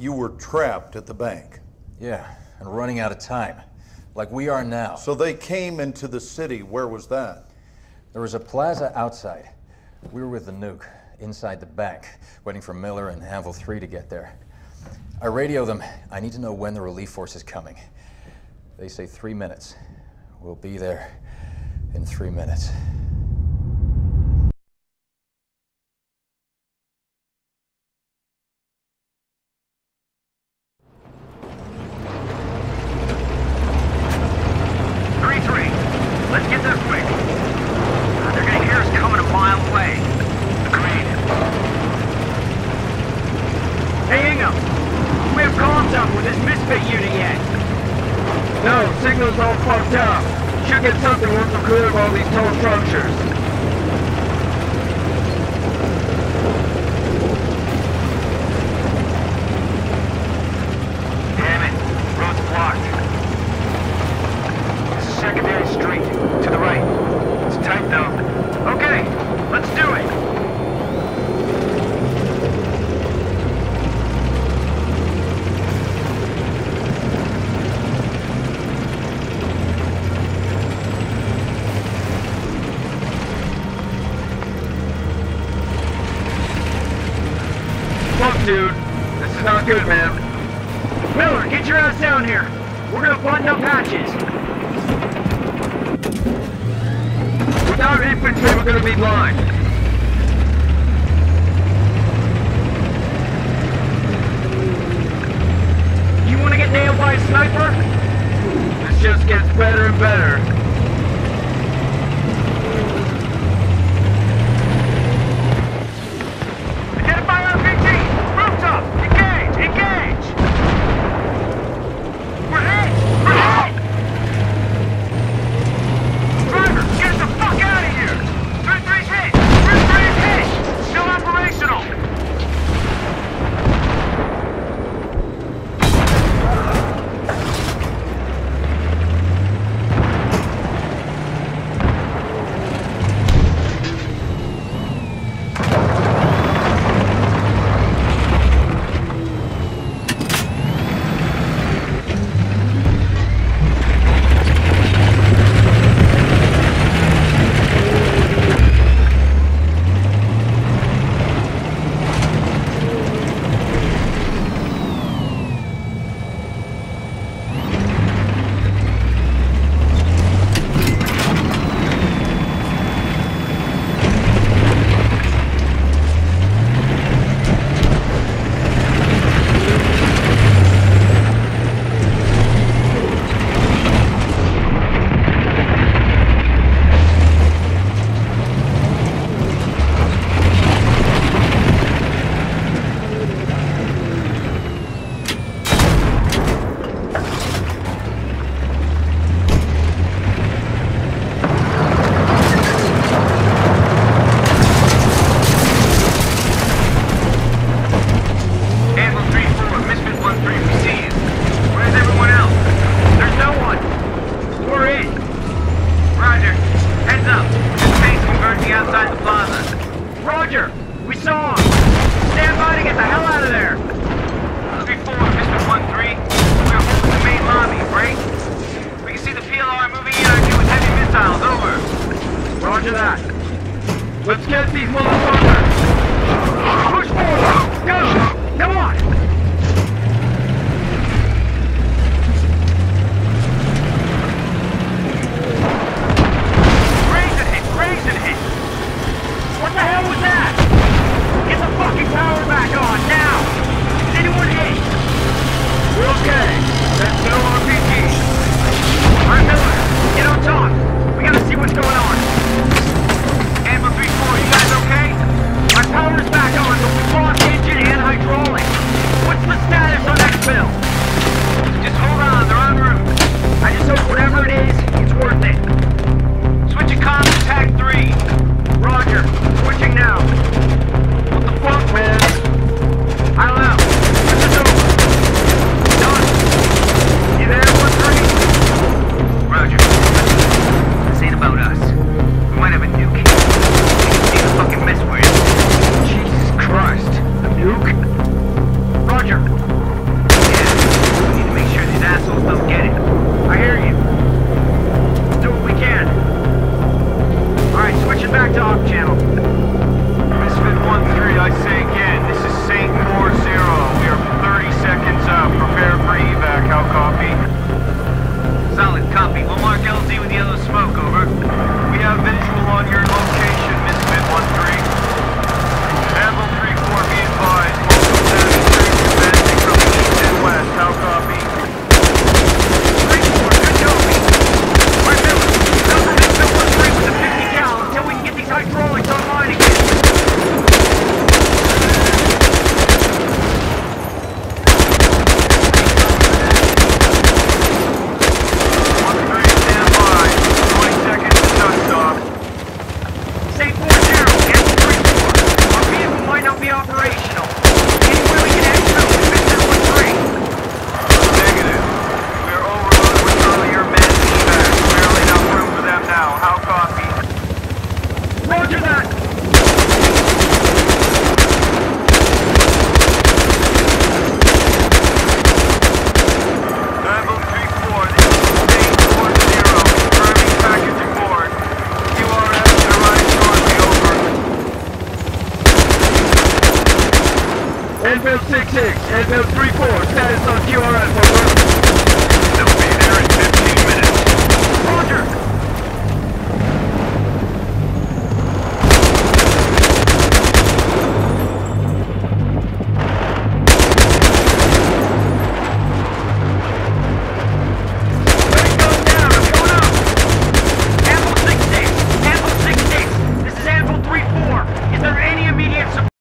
You were trapped at the bank. Yeah, and running out of time. Like we are now. So they came into the city. Where was that? There was a plaza outside. We were with the nuke, inside the bank, waiting for Miller and Anvil 3 to get there. I radio them. I need to know when the relief force is coming. They say three minutes. We'll be there in three minutes. Three three. Let's get there quick. Uh, they're gonna hear us coming a mile away. Agreed. Hey, Ingham. We have comms up with this misfit unit yet? No, signal's up. Should get something once we're clear of all these tall structures. Dude. This is not good, man. Miller, get your ass down here. We're gonna button up hatches. Without infantry, we're gonna be blind. You wanna get nailed by a sniper? This just gets better and better. We saw him. Stand by to get the hell out of there. 3-4, 1-3. We're the main lobby, right? We can see the PLR moving in with heavy missiles. Over. Roger that. Let's get these motherfuckers. Watch! We gotta see what's going on! Note 3-4, status on QRS for work.